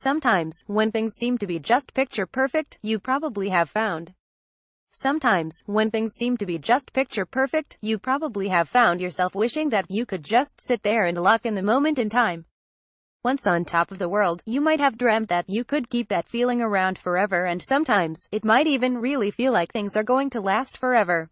Sometimes, when things seem to be just picture perfect, you probably have found. Sometimes, when things seem to be just picture perfect, you probably have found yourself wishing that you could just sit there and lock in the moment in time. Once on top of the world, you might have dreamt that you could keep that feeling around forever and sometimes, it might even really feel like things are going to last forever.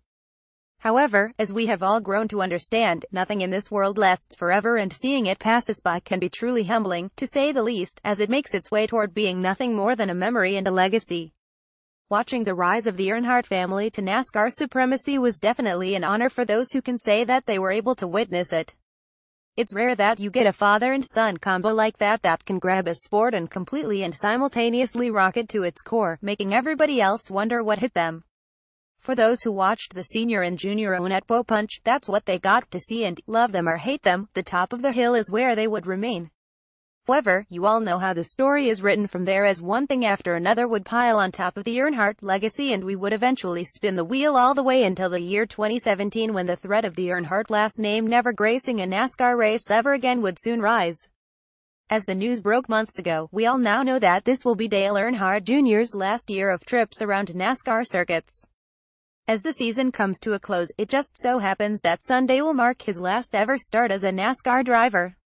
However, as we have all grown to understand, nothing in this world lasts forever and seeing it pass us by can be truly humbling, to say the least, as it makes its way toward being nothing more than a memory and a legacy. Watching the rise of the Earnhardt family to NASCAR supremacy was definitely an honor for those who can say that they were able to witness it. It's rare that you get a father and son combo like that that can grab a sport and completely and simultaneously rock it to its core, making everybody else wonder what hit them. For those who watched the senior and junior Onetpo punch, that's what they got to see and, love them or hate them, the top of the hill is where they would remain. However, you all know how the story is written from there as one thing after another would pile on top of the Earnhardt legacy and we would eventually spin the wheel all the way until the year 2017 when the threat of the Earnhardt last name never gracing a NASCAR race ever again would soon rise. As the news broke months ago, we all now know that this will be Dale Earnhardt Jr.'s last year of trips around NASCAR circuits. As the season comes to a close, it just so happens that Sunday will mark his last ever start as a NASCAR driver.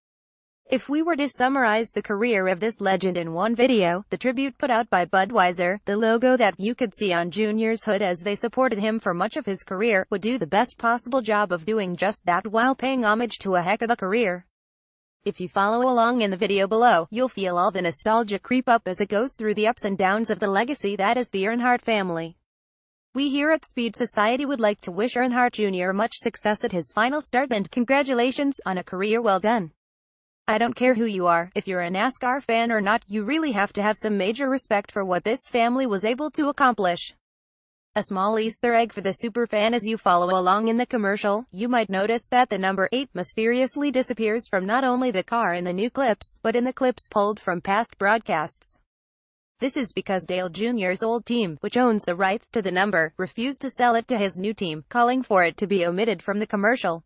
If we were to summarize the career of this legend in one video, the tribute put out by Budweiser, the logo that you could see on Junior's hood as they supported him for much of his career, would do the best possible job of doing just that while paying homage to a heck of a career. If you follow along in the video below, you'll feel all the nostalgia creep up as it goes through the ups and downs of the legacy that is the Earnhardt family. We here at Speed Society would like to wish Earnhardt Jr. much success at his final start and congratulations on a career well done. I don't care who you are, if you're a NASCAR fan or not, you really have to have some major respect for what this family was able to accomplish. A small Easter egg for the superfan as you follow along in the commercial, you might notice that the number 8 mysteriously disappears from not only the car in the new clips, but in the clips pulled from past broadcasts. This is because Dale Jr.'s old team, which owns the rights to the number, refused to sell it to his new team, calling for it to be omitted from the commercial.